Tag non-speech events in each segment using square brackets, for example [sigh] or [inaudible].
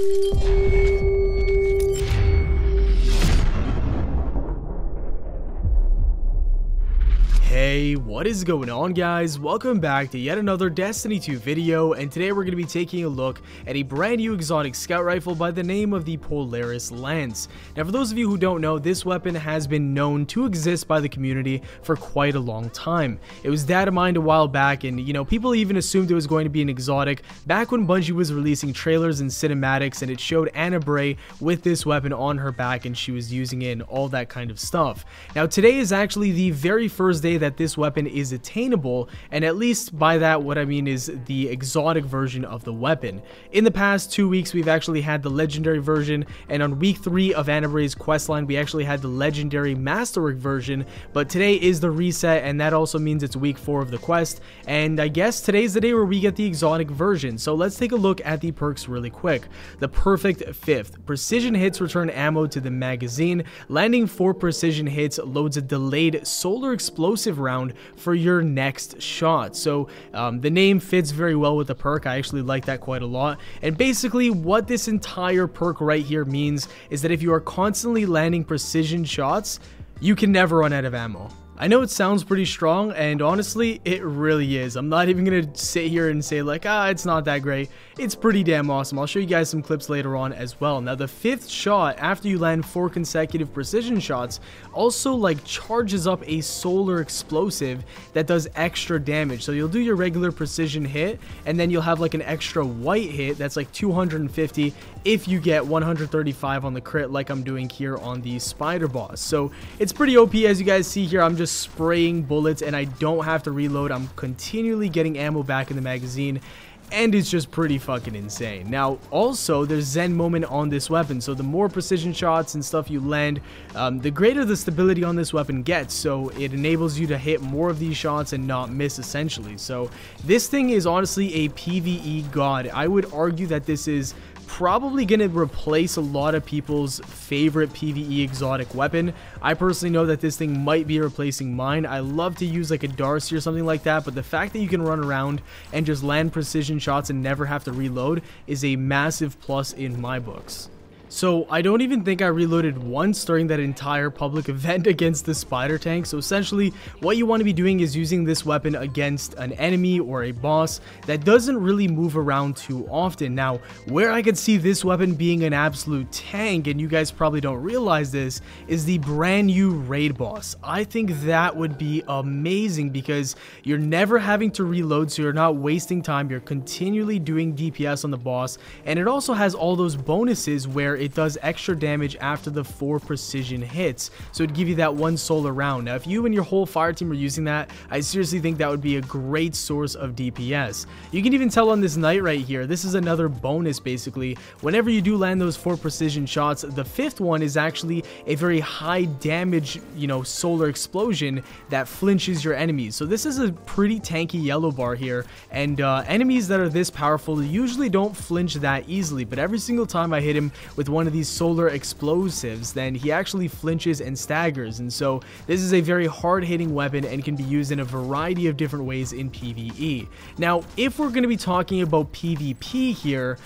Música Hey, what is going on guys? Welcome back to yet another Destiny 2 video, and today we're going to be taking a look at a brand new exotic scout rifle by the name of the Polaris Lance. Now for those of you who don't know, this weapon has been known to exist by the community for quite a long time. It was data mined a while back, and you know, people even assumed it was going to be an exotic back when Bungie was releasing trailers and cinematics, and it showed Ana Bray with this weapon on her back, and she was using it and all that kind of stuff. Now today is actually the very first day that this weapon is attainable, and at least by that what I mean is the exotic version of the weapon. In the past two weeks we've actually had the legendary version, and on week 3 of Ana Bray's questline we actually had the legendary masterwork version, but today is the reset and that also means it's week 4 of the quest, and I guess today's the day where we get the exotic version, so let's take a look at the perks really quick. The perfect fifth, precision hits return ammo to the magazine, landing 4 precision hits loads a delayed solar explosive round for your next shot. So um, the name fits very well with the perk. I actually like that quite a lot. And basically what this entire perk right here means is that if you are constantly landing precision shots, you can never run out of ammo. I know it sounds pretty strong, and honestly, it really is. I'm not even gonna sit here and say like, ah, it's not that great. It's pretty damn awesome. I'll show you guys some clips later on as well. Now, the fifth shot, after you land four consecutive precision shots, also like charges up a solar explosive that does extra damage. So you'll do your regular precision hit, and then you'll have like an extra white hit that's like 250 if you get 135 on the crit like I'm doing here on the spider boss. So it's pretty OP as you guys see here. I'm just spraying bullets and I don't have to reload. I'm continually getting ammo back in the magazine and it's just pretty fucking insane. Now, also, there's Zen moment on this weapon, so the more precision shots and stuff you land, um, the greater the stability on this weapon gets, so it enables you to hit more of these shots and not miss, essentially. So, this thing is honestly a PvE god. I would argue that this is probably going to replace a lot of people's favorite PvE exotic weapon. I personally know that this thing might be replacing mine. I love to use like a D.A.R.C.I. or something like that, but the fact that you can run around and just land precision shots and never have to reload is a massive plus in my books. So I don't even think I reloaded once during that entire public [laughs] event against the spider tank. So essentially what you want to be doing is using this weapon against an enemy or a boss that doesn't really move around too often. Now where I could see this weapon being an absolute tank and you guys probably don't realize this is the brand new raid boss. I think that would be amazing because you're never having to reload so you're not wasting time. You're continually doing DPS on the boss and it also has all those bonuses where it does extra damage after the four precision hits. So it'd give you that one solar round. Now, if you and your whole fire team are using that, I seriously think that would be a great source of DPS. You can even tell on this knight right here, this is another bonus basically. Whenever you do land those four precision shots, the fifth one is actually a very high damage, you know, solar explosion that flinches your enemies. So this is a pretty tanky yellow bar here, and uh, enemies that are this powerful usually don't flinch that easily, but every single time I hit him with one of these solar explosives, then he actually flinches and staggers. And so this is a very hard hitting weapon and can be used in a variety of different ways in PvE. Now, if we're going to be talking about PvP here,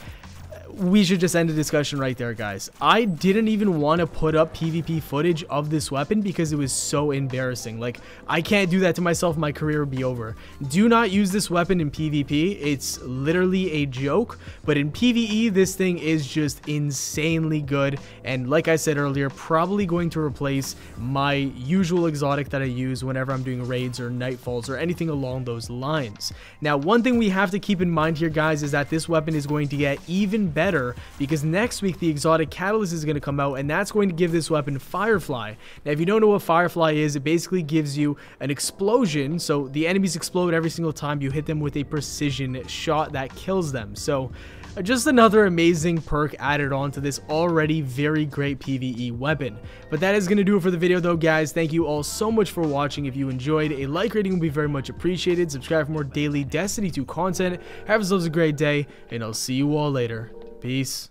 we should just end the discussion right there, guys. I didn't even want to put up PvP footage of this weapon because it was so embarrassing. Like, I can't do that to myself. My career would be over. Do not use this weapon in PvP. It's literally a joke. But in PvE, this thing is just insanely good. And like I said earlier, probably going to replace my usual exotic that I use whenever I'm doing raids or nightfalls or anything along those lines. Now, one thing we have to keep in mind here, guys, is that this weapon is going to get even better because next week the exotic catalyst is going to come out and that's going to give this weapon Firefly. Now if you don't know what Firefly is, it basically gives you an explosion. So the enemies explode every single time you hit them with a precision shot that kills them. So uh, just another amazing perk added on to this already very great PvE weapon. But that is going to do it for the video though guys. Thank you all so much for watching. If you enjoyed, a like rating would be very much appreciated. Subscribe for more daily Destiny 2 content. Have yourselves a great day and I'll see you all later. Peace.